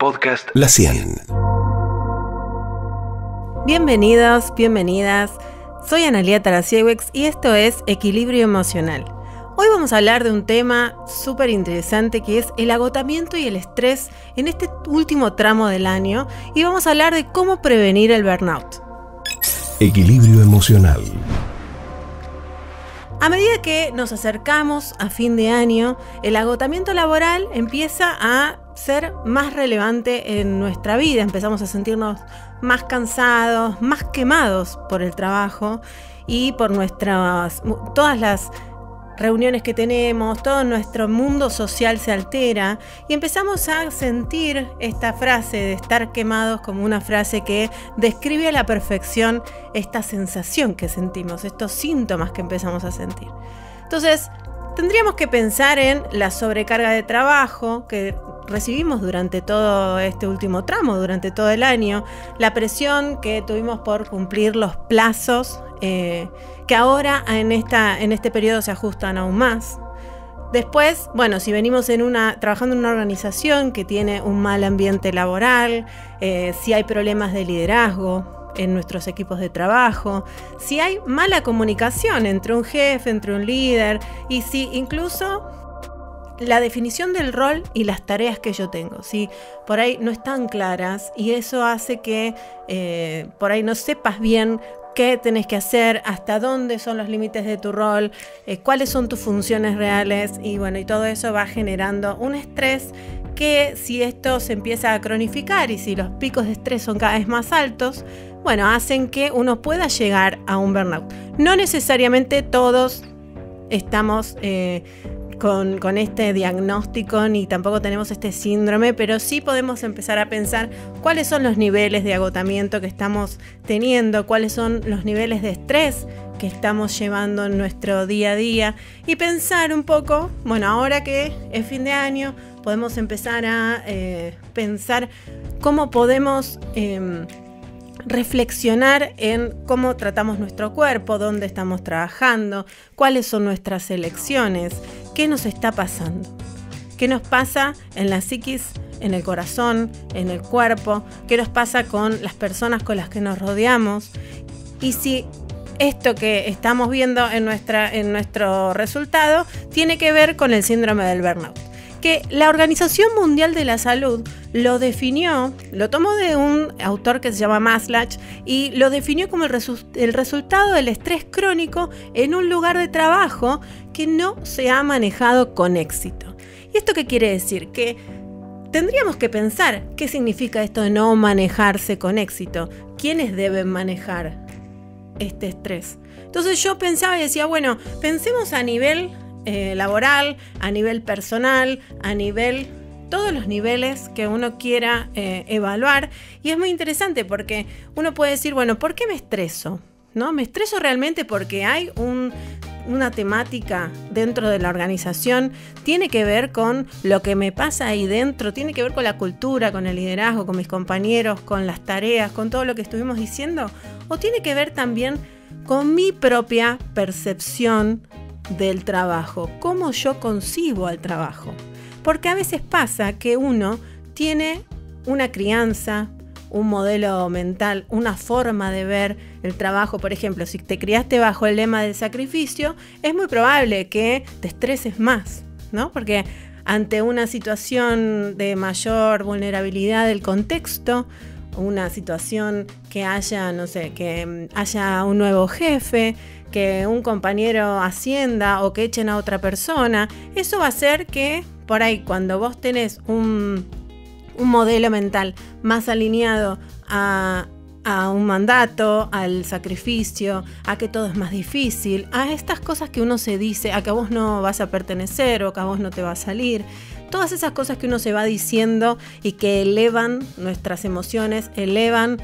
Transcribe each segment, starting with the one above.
Podcast La 100. Bienvenidos, bienvenidas. Soy Analia Tarasiewicz y esto es Equilibrio Emocional. Hoy vamos a hablar de un tema súper interesante que es el agotamiento y el estrés en este último tramo del año y vamos a hablar de cómo prevenir el burnout. Equilibrio emocional. A medida que nos acercamos a fin de año, el agotamiento laboral empieza a ser más relevante en nuestra vida. Empezamos a sentirnos más cansados, más quemados por el trabajo y por nuestras todas las reuniones que tenemos, todo nuestro mundo social se altera y empezamos a sentir esta frase de estar quemados como una frase que describe a la perfección esta sensación que sentimos, estos síntomas que empezamos a sentir. Entonces, tendríamos que pensar en la sobrecarga de trabajo que recibimos durante todo este último tramo, durante todo el año, la presión que tuvimos por cumplir los plazos eh, que ahora en, esta, en este periodo se ajustan aún más. Después, bueno, si venimos en una, trabajando en una organización que tiene un mal ambiente laboral, eh, si hay problemas de liderazgo en nuestros equipos de trabajo, si hay mala comunicación entre un jefe, entre un líder, y si incluso la definición del rol y las tareas que yo tengo, si por ahí no están claras y eso hace que eh, por ahí no sepas bien qué tenés que hacer, hasta dónde son los límites de tu rol, eh, cuáles son tus funciones reales y bueno, y todo eso va generando un estrés que si esto se empieza a cronificar y si los picos de estrés son cada vez más altos, bueno, hacen que uno pueda llegar a un burnout. No necesariamente todos estamos eh, con, este diagnóstico ni tampoco tenemos este síndrome, pero sí podemos empezar a pensar cuáles son los niveles de agotamiento que estamos teniendo, cuáles son los niveles de estrés que estamos llevando en nuestro día a día y pensar un poco, bueno, ahora que es fin de año, podemos empezar a eh, pensar cómo podemos... Em, reflexionar en cómo tratamos nuestro cuerpo, dónde estamos trabajando, cuáles son nuestras elecciones, qué nos está pasando, qué nos pasa en la psiquis, en el corazón, en el cuerpo, qué nos pasa con las personas con las que nos rodeamos. Y si esto que estamos viendo en, en nuestro resultado tiene que ver con el síndrome del burnout que la Organización Mundial de la Salud lo definió, lo tomó de un autor que se llama Maslach y lo definió como el, el, resultado del estrés crónico en un lugar de trabajo que no se ha manejado con éxito. ¿Y esto qué quiere decir? Que tendríamos que pensar qué significa esto de no manejarse con éxito. ¿Quiénes deben manejar este estrés? Entonces yo pensaba y decía, bueno, pensemos a nivel eh, laboral, a nivel personal, a nivel todos los niveles que uno quiera eh, evaluar. Y es muy interesante porque uno puede decir, bueno, ¿por qué me estreso? ¿No? Me estreso realmente porque hay una temática dentro de la organización, tiene que ver con lo que me pasa ahí dentro, tiene que ver con la cultura, con el liderazgo, con mis compañeros, con las tareas, con todo lo que estuvimos diciendo, o tiene que ver también con mi propia percepción del trabajo, cómo yo concibo al trabajo. Porque a veces pasa que uno tiene una crianza, un modelo mental, una forma de ver el trabajo. Por ejemplo, si te criaste bajo el lema del sacrificio, es muy probable que te estreses más, ¿no? Porque ante una situación de mayor vulnerabilidad del contexto, una situación que haya, no sé, que haya un nuevo jefe, que un compañero ascienda o que echen a otra persona, eso va a hacer que por ahí cuando vos tenés un, modelo mental más alineado a, a un mandato, al sacrificio, a que todo es más difícil, a estas cosas que uno se dice, a que vos no vas a pertenecer o que a vos no te va a salir todas esas cosas que uno se va diciendo y que elevan nuestras emociones, elevan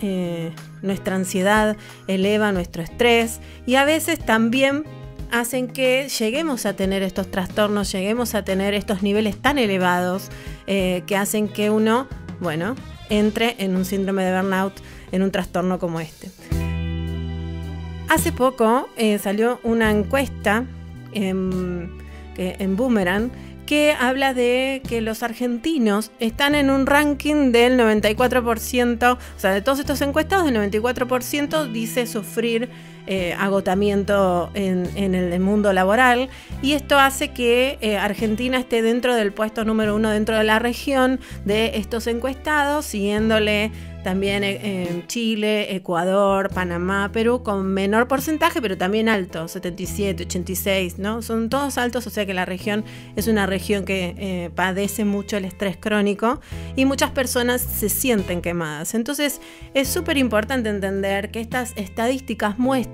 eh, nuestra ansiedad, elevan nuestro estrés y a veces también hacen que lleguemos a tener estos trastornos, lleguemos a tener estos niveles tan elevados eh, que hacen que uno, bueno, entre en un síndrome de burnout, en un trastorno como este. Hace poco eh, salió una encuesta en, en Boomerang que habla de que los argentinos están en un ranking del 94%, o sea, de todos estos encuestados, el 94% dice sufrir eh, agotamiento en, el mundo laboral y esto hace que eh, Argentina esté dentro del puesto número uno dentro de la región de estos encuestados, siguiéndole también eh, Chile, Ecuador, Panamá, Perú, con menor porcentaje, pero también alto, 77, 86, ¿no? Son todos altos, o sea que la región es una región que padece mucho el estrés crónico y muchas personas se sienten quemadas. Entonces es súper importante entender que estas estadísticas muestran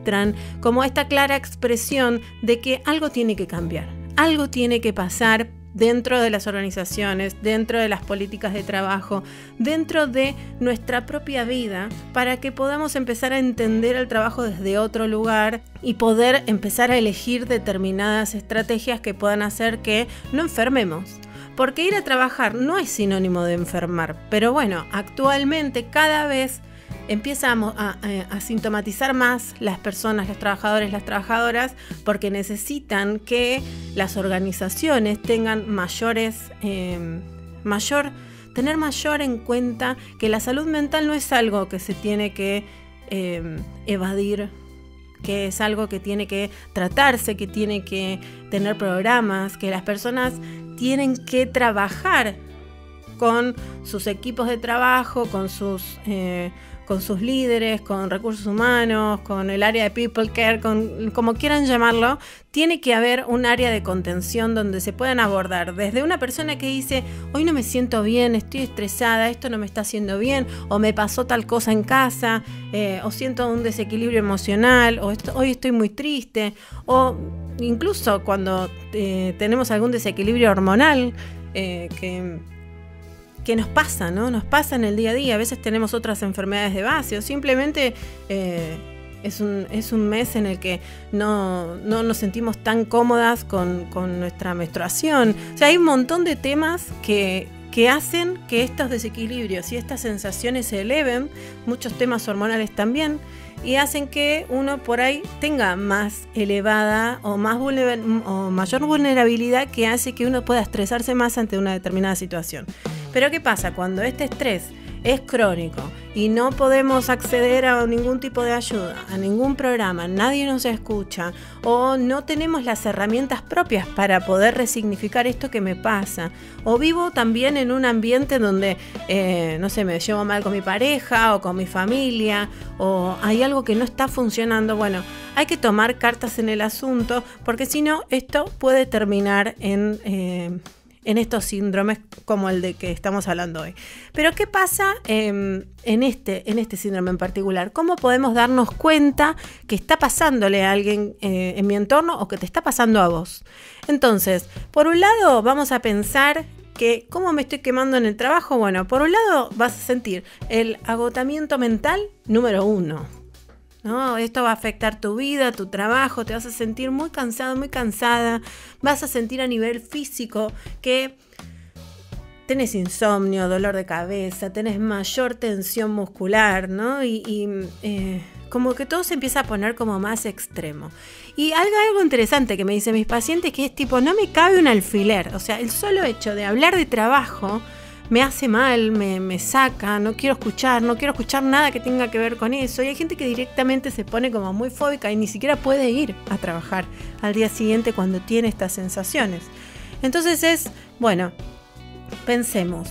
como esta clara expresión de que algo tiene que cambiar, algo tiene que pasar dentro de las organizaciones, dentro de las políticas de trabajo, dentro de nuestra propia vida, para que podamos empezar a entender el trabajo desde otro lugar y poder empezar a elegir determinadas estrategias que puedan hacer que no enfermemos. Porque ir a trabajar no es sinónimo de enfermar, pero bueno, actualmente cada vez empieza a, sintomatizar más las personas, los trabajadores, las trabajadoras, porque necesitan que las organizaciones tengan mayores, em, mayor, tener mayor en cuenta que la salud mental no es algo que se tiene que em, evadir que es algo que tiene que tratarse, que tiene que tener programas, que las personas tienen que trabajar con sus equipos de trabajo, con sus eh, con sus líderes, con recursos humanos, con el área de people care, con como quieran llamarlo, tiene que haber un área de contención donde se puedan abordar. Desde una persona que dice, hoy no me siento bien, estoy estresada, esto no me está haciendo bien, o me pasó tal cosa en casa, eh, o siento un desequilibrio emocional, o hoy estoy muy triste, o incluso cuando eh, tenemos algún desequilibrio hormonal, eh, que que nos pasa, ¿no? Nos pasa en el día a día. A veces tenemos otras enfermedades de base o simplemente eh, es, un, es, un, mes en el que no, nos sentimos tan cómodas con, nuestra menstruación. O sea, hay un montón de temas que, que hacen que estos desequilibrios y estas sensaciones se eleven, muchos temas hormonales también, y hacen que uno por ahí tenga más elevada o, más o mayor vulnerabilidad que hace que uno pueda estresarse más ante una determinada situación. Pero ¿qué pasa? Cuando este estrés es crónico y no podemos acceder a ningún tipo de ayuda, a ningún programa, nadie nos escucha o no tenemos las herramientas propias para poder resignificar esto que me pasa. O vivo también en un ambiente donde, eh, no sé, me llevo mal con mi pareja o con mi familia o hay algo que no está funcionando. Bueno, hay que tomar cartas en el asunto porque si no, esto puede terminar en... Eh, en estos síndromes como el de que estamos hablando hoy. Pero ¿qué pasa em, en, este, en este síndrome en particular? ¿Cómo podemos darnos cuenta que está pasándole a alguien eh, en mi entorno o que te está pasando a vos? Entonces, por un lado vamos a pensar que cómo me estoy quemando en el trabajo. Bueno, por un lado vas a sentir el agotamiento mental número uno. ¿No? Esto va a afectar tu vida, tu trabajo, te vas a sentir muy cansado, muy cansada, vas a sentir a nivel físico que tenés insomnio, dolor de cabeza, tenés mayor tensión muscular, ¿no? Y, eh, como que todo se empieza a poner como más extremo. Y algo, algo interesante que me dicen mis pacientes que es tipo, no me cabe un alfiler, o sea, el solo hecho de hablar de trabajo, me hace mal, me, saca, no quiero escuchar, no quiero escuchar nada que tenga que ver con eso. Y hay gente que directamente se pone como muy fóbica y ni siquiera puede ir a trabajar al día siguiente cuando tiene estas sensaciones. Entonces es, bueno, pensemos.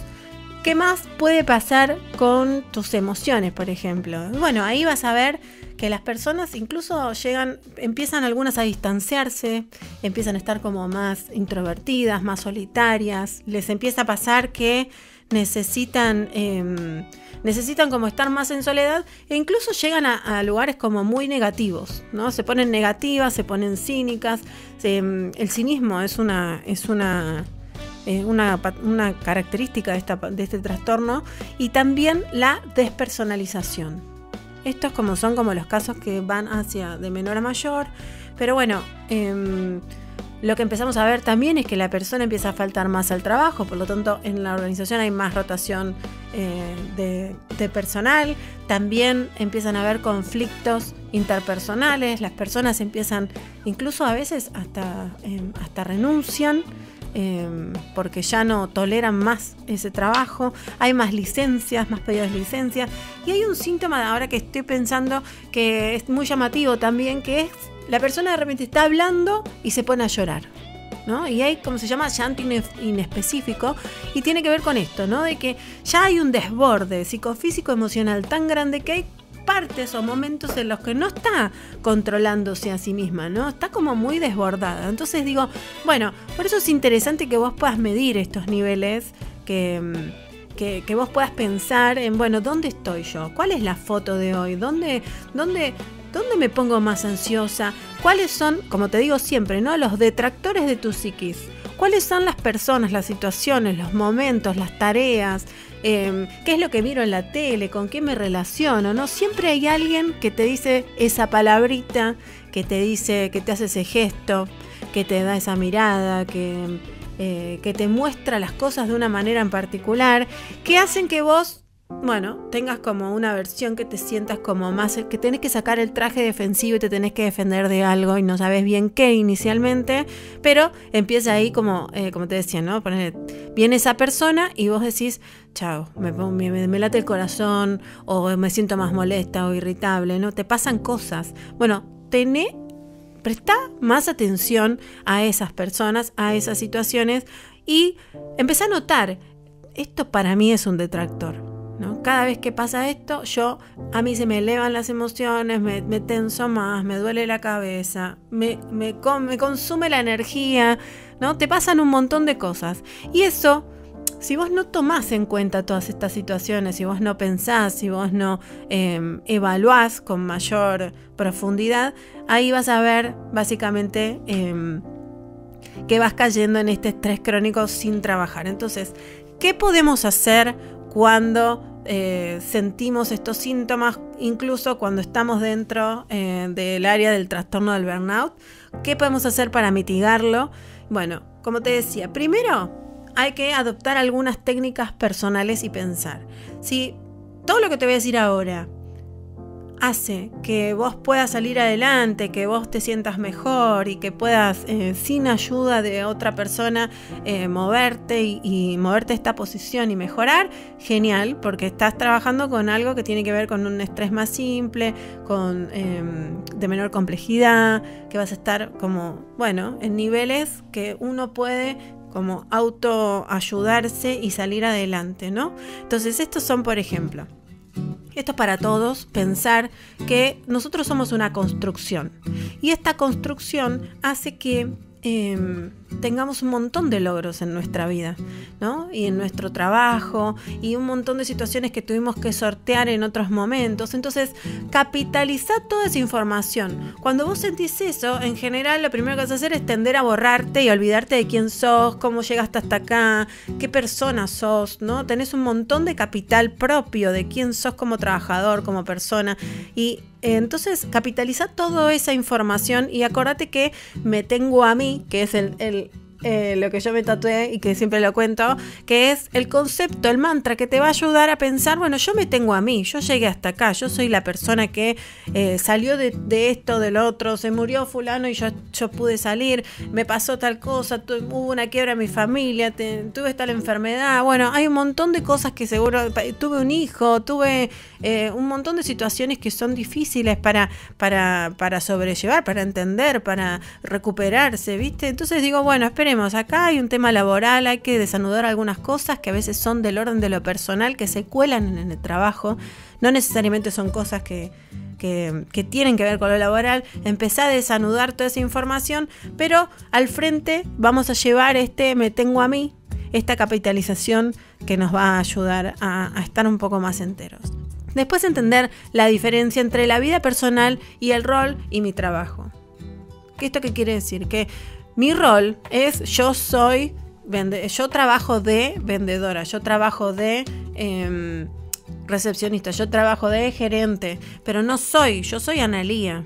¿Qué más puede pasar con tus emociones, por ejemplo? Bueno, ahí vas a ver que las personas incluso llegan, empiezan algunas a distanciarse, empiezan a estar como más introvertidas, más solitarias, les empieza a pasar que necesitan, em, necesitan como estar más en soledad e incluso llegan a, lugares como muy negativos, ¿no? Se ponen negativas, se ponen cínicas. Em, el cinismo es una, es una, eh, una, una, característica de, esta, de este trastorno y también la despersonalización. Estos como son como los casos que van hacia de menor a mayor. Pero bueno, em, lo que empezamos a ver también es que la persona empieza a faltar más al trabajo, por lo tanto en la organización hay más rotación eh, de, personal, también empiezan a haber conflictos interpersonales, las personas empiezan, incluso a veces hasta, em, hasta renuncian em, porque ya no toleran más ese trabajo, hay más licencias, más pedidos de licencias, y hay un síntoma ahora que estoy pensando que es muy llamativo también, que es la persona de repente está hablando y se pone a llorar. ¿no? Y hay, como se llama, llanto inespecífico, y tiene que ver con esto, ¿no? De que ya hay un desborde psicofísico emocional tan grande que hay partes o momentos en los que no está controlándose a sí misma, ¿no? Está como muy desbordada. Entonces digo, bueno, por eso es interesante que vos puedas medir estos niveles, que, que, vos puedas pensar en, bueno, ¿dónde estoy yo? ¿Cuál es la foto de hoy? ¿Dónde, dónde, dónde me pongo más ansiosa? ¿Cuáles son, como te digo siempre, ¿no? Los detractores de tu psiquis. ¿Cuáles son las personas, las situaciones, los momentos, las tareas, Em, qué es lo que miro en la tele, con qué me relaciono, ¿no? Siempre hay alguien que te dice esa palabrita, que te dice, que te hace ese gesto, que te da esa mirada, que, eh, que te muestra las cosas de una manera en particular, que hacen que vos bueno, tengas como una versión que te sientas como más, que tenés que sacar el traje defensivo y te tenés que defender de algo y no sabes bien qué inicialmente, pero empieza ahí como, eh, como te decía, ¿no? viene esa persona y vos decís, chao, me, me, late el corazón o me siento más molesta o irritable, ¿no? Te pasan cosas. Bueno, tené, presta más atención a esas personas, a esas situaciones y empezá a notar, esto para mí es un detractor cada vez que pasa esto, yo a mí se me elevan las emociones, me, tenso más, me duele la cabeza, me, me, me, consume la energía, ¿no? Te pasan un montón de cosas. Y eso, si vos no tomás en cuenta todas estas situaciones, si vos no pensás, si vos no em, evaluás con mayor profundidad, ahí vas a ver básicamente em, que vas cayendo en este estrés crónico sin trabajar. Entonces, ¿qué podemos hacer cuando eh, sentimos estos síntomas, incluso cuando estamos dentro eh, del área del trastorno del burnout. ¿Qué podemos hacer para mitigarlo? Bueno, como te decía, primero hay que adoptar algunas técnicas personales y pensar. Si todo lo que te voy a decir ahora hace que vos puedas salir adelante, que vos te sientas mejor y que puedas eh, sin ayuda de otra persona eh, moverte y, moverte esta posición y mejorar, genial, porque estás trabajando con algo que tiene que ver con un estrés más simple, con em, de menor complejidad, que vas a estar como, bueno, en niveles que uno puede como autoayudarse y salir adelante, ¿no? Entonces, estos son, por ejemplo, esto es para todos, pensar que nosotros somos una construcción. Y esta construcción hace que Em, tengamos un montón de logros en nuestra vida, ¿no? Y en nuestro trabajo, y un montón de situaciones que tuvimos que sortear en otros momentos. Entonces, capitaliza toda esa información. Cuando vos sentís eso, en general lo primero que vas a hacer es tender a borrarte y olvidarte de quién sos, cómo llegaste hasta acá, qué persona sos, ¿no? Tenés un montón de capital propio de quién sos como trabajador, como persona, y entonces, capitaliza toda esa información y acordate que me tengo a mí, que es el, el eh, lo que yo me tatué y que siempre lo cuento, que es el concepto, el mantra que te va a ayudar a pensar, bueno, yo me tengo a mí, yo llegué hasta acá, yo soy la persona que eh, salió de, esto, del otro, se murió fulano y yo, yo pude salir, me pasó tal cosa, hubo una quiebra en mi familia, tuve tal enfermedad, bueno, hay un montón de cosas que seguro, tuve un hijo, tuve eh, un montón de situaciones que son difíciles para, para, para sobrellevar, para entender, para recuperarse, ¿viste? Entonces digo, bueno, acá hay un tema laboral, hay que desanudar algunas cosas que a veces son del orden de lo personal, que se cuelan en el trabajo, no necesariamente son cosas que, que, tienen que ver con lo laboral, empezar a desanudar toda esa información, pero al frente vamos a llevar este me tengo a mí, esta capitalización que nos va a ayudar a, a estar un poco más enteros. Después entender la diferencia entre la vida personal y el rol y mi trabajo. ¿Esto qué quiere decir? Que mi rol es yo soy, yo trabajo de vendedora, yo trabajo de em, recepcionista, yo trabajo de gerente, pero no soy, yo soy Analía.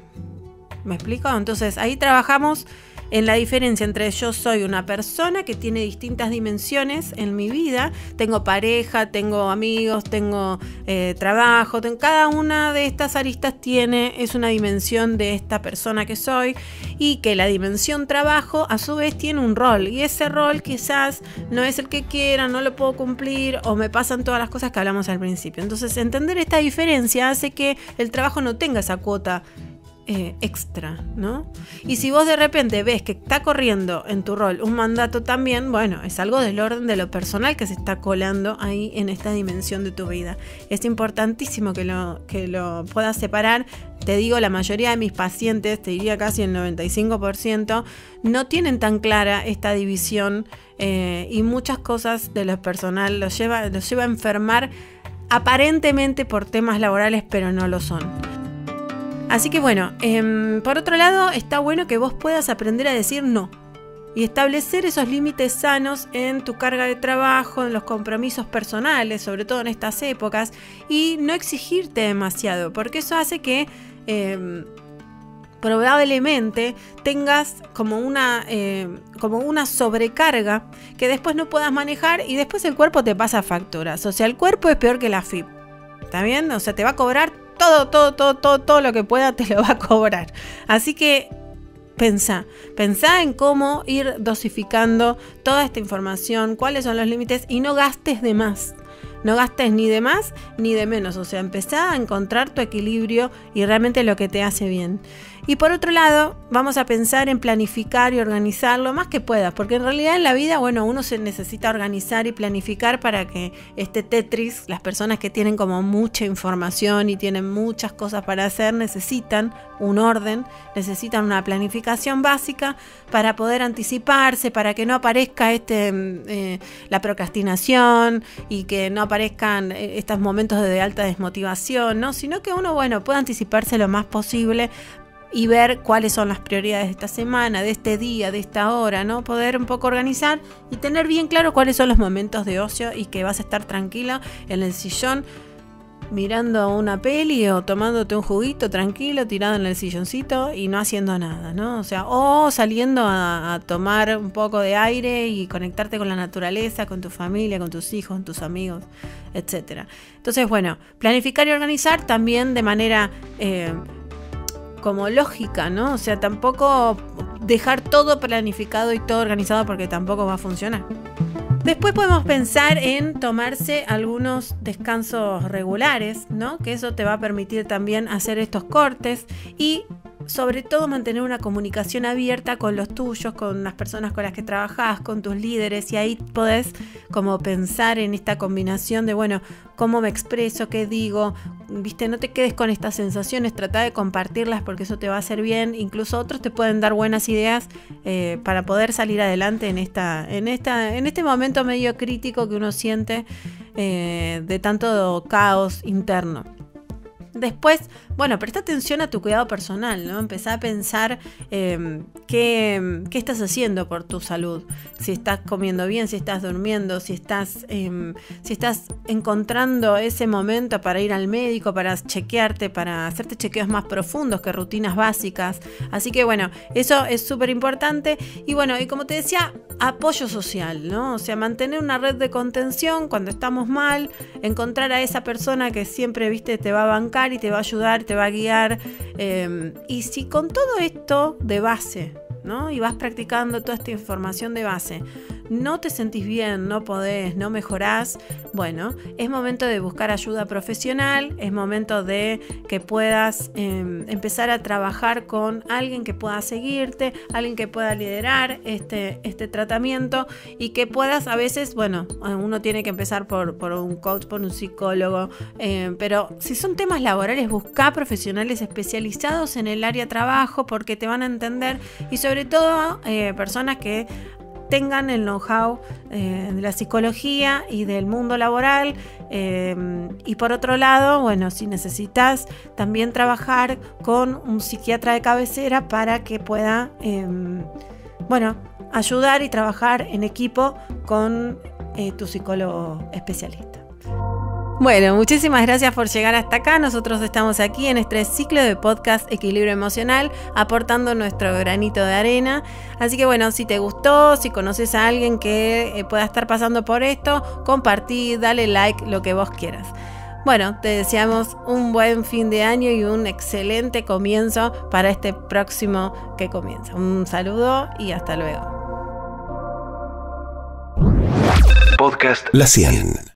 ¿Me explico? Entonces ahí trabajamos en la diferencia entre yo soy una persona que tiene distintas dimensiones en mi vida, tengo pareja, tengo amigos, tengo eh, trabajo, cada una de estas aristas tiene, es una dimensión de esta persona que soy y que la dimensión trabajo a su vez tiene un rol y ese rol quizás no es el que quiera, no lo puedo cumplir o me pasan todas las cosas que hablamos al principio. Entonces entender esta diferencia hace que el trabajo no tenga esa cuota eh, extra, ¿no? Y si vos de repente ves que está corriendo en tu rol un mandato también, bueno, es algo del orden de lo personal que se está colando ahí en esta dimensión de tu vida. Es importantísimo que lo, que lo puedas separar. Te digo, la mayoría de mis pacientes, te diría casi el 95%, no tienen tan clara esta división eh, y muchas cosas de lo personal los lleva, los lleva a enfermar aparentemente por temas laborales, pero no lo son. Así que bueno, em, por otro lado, está bueno que vos puedas aprender a decir no y establecer esos límites sanos en tu carga de trabajo, en los compromisos personales, sobre todo en estas épocas, y no exigirte demasiado, porque eso hace que em, probablemente tengas como una, em, como una sobrecarga que después no puedas manejar y después el cuerpo te pasa facturas. O sea, el cuerpo es peor que la FIP. ¿Está bien? O sea, te va a cobrar todo, todo, todo, todo, todo lo que pueda te lo va a cobrar. Así que pensá, pensá en cómo ir dosificando toda esta información, cuáles son los límites y no gastes de más. No gastes ni de más ni de menos, o sea, empezá a encontrar tu equilibrio y realmente lo que te hace bien. Y por otro lado, vamos a pensar en planificar y organizar lo más que puedas, porque en realidad en la vida, bueno, uno se necesita organizar y planificar para que este Tetris, las personas que tienen como mucha información y tienen muchas cosas para hacer, necesitan un orden, necesitan una planificación básica para poder anticiparse, para que no aparezca este, eh, la procrastinación y que no aparezcan eh, estos momentos de alta desmotivación, ¿no? sino que uno, bueno, pueda anticiparse lo más posible y ver cuáles son las prioridades de esta semana, de este día, de esta hora, ¿no? Poder un poco organizar y tener bien claro cuáles son los momentos de ocio y que vas a estar tranquila en el sillón mirando una peli o tomándote un juguito tranquilo, tirado en el silloncito y no haciendo nada, ¿no? O sea, o saliendo a, tomar un poco de aire y conectarte con la naturaleza, con tu familia, con tus hijos, con tus amigos, etc. Entonces, bueno, planificar y organizar también de manera... Eh, como lógica, ¿no? O sea, tampoco dejar todo planificado y todo organizado porque tampoco va a funcionar. Después podemos pensar en tomarse algunos descansos regulares, ¿no? Que eso te va a permitir también hacer estos cortes y sobre todo mantener una comunicación abierta con los tuyos, con las personas con las que trabajas, con tus líderes y ahí podés como pensar en esta combinación de, bueno, cómo me expreso, qué digo, viste, no te quedes con estas sensaciones, trata de compartirlas porque eso te va a hacer bien, incluso otros te pueden dar buenas ideas eh, para poder salir adelante en, esta, en, esta, en este momento medio crítico que uno siente eh, de tanto caos interno. Después, bueno, presta atención a tu cuidado personal, ¿no? Empezá a pensar em, qué, estás haciendo por tu salud. Si estás comiendo bien, si estás durmiendo, si estás, em, si estás encontrando ese momento para ir al médico, para chequearte, para hacerte chequeos más profundos que rutinas básicas. Así que bueno, eso es súper importante. Y bueno, y como te decía, apoyo social, ¿no? O sea, mantener una red de contención cuando estamos mal, encontrar a esa persona que siempre, viste, te va a bancar y te va a ayudar, te va a guiar. Em, y si con todo esto de base, ¿no? Y vas practicando toda esta información de base, no te sentís bien, no podés, no mejorás, bueno, es momento de buscar ayuda profesional, es momento de que puedas em, empezar a trabajar con alguien que pueda seguirte, alguien que pueda liderar este, este tratamiento y que puedas a veces, bueno, uno tiene que empezar por, un coach, por un psicólogo, em, pero si son temas laborales, busca profesionales especializados en el área trabajo porque te van a entender y sobre todo eh, personas que tengan el know-how eh, de la psicología y del mundo laboral. Eh, y por otro lado, bueno, si necesitas también trabajar con un psiquiatra de cabecera para que pueda, em, bueno, ayudar y trabajar en equipo con eh, tu psicólogo especialista. Bueno, muchísimas gracias por llegar hasta acá. Nosotros estamos aquí en este ciclo de podcast Equilibrio Emocional, aportando nuestro granito de arena. Así que bueno, si te gustó, si conoces a alguien que eh, pueda estar pasando por esto, compartí, dale like, lo que vos quieras. Bueno, te deseamos un buen fin de año y un excelente comienzo para este próximo que comienza. Un saludo y hasta luego. Podcast La 100.